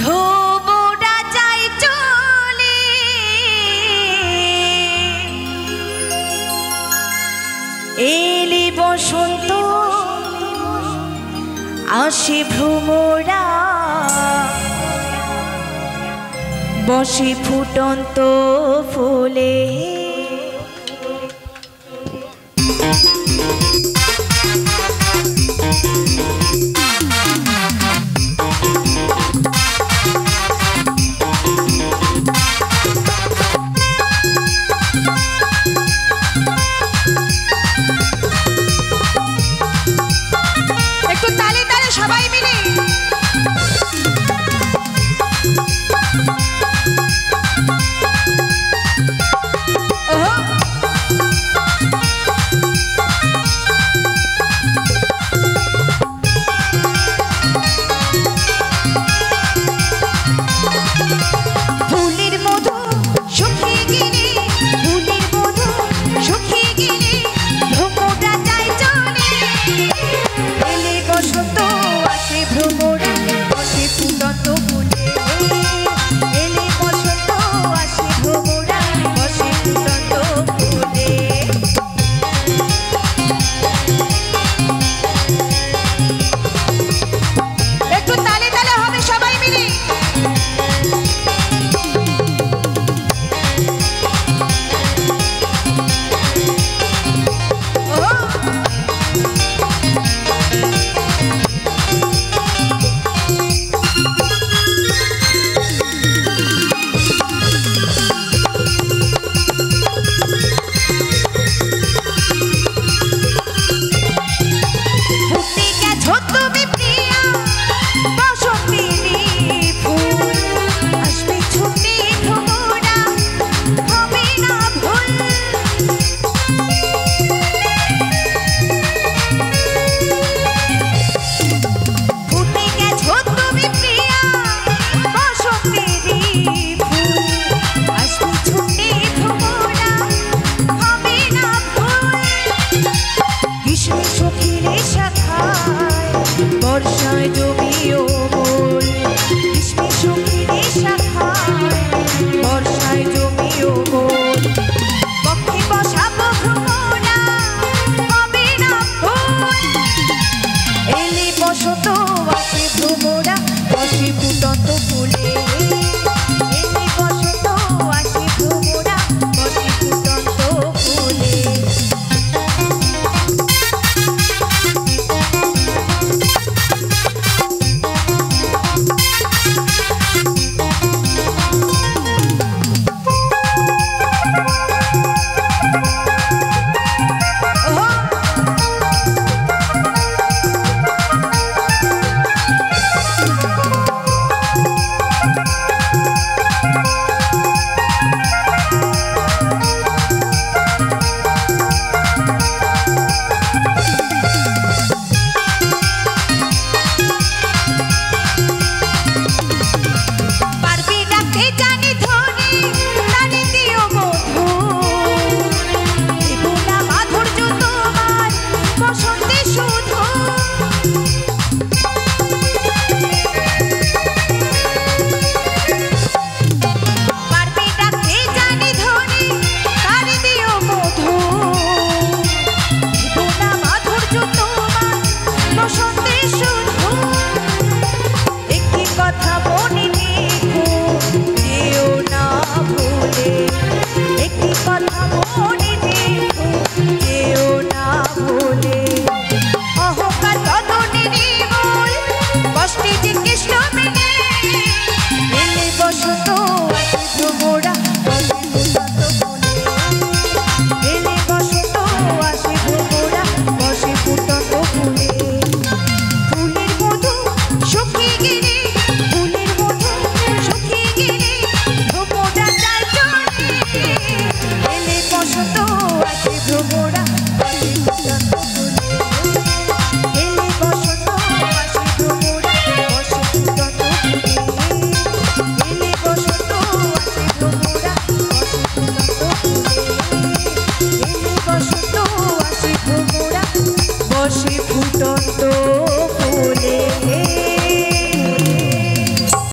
ধ্রুবরা যাই চলে। এলি বসন্ত আসে ভ্রমরা। বসে ফুটন্ত ফুলে।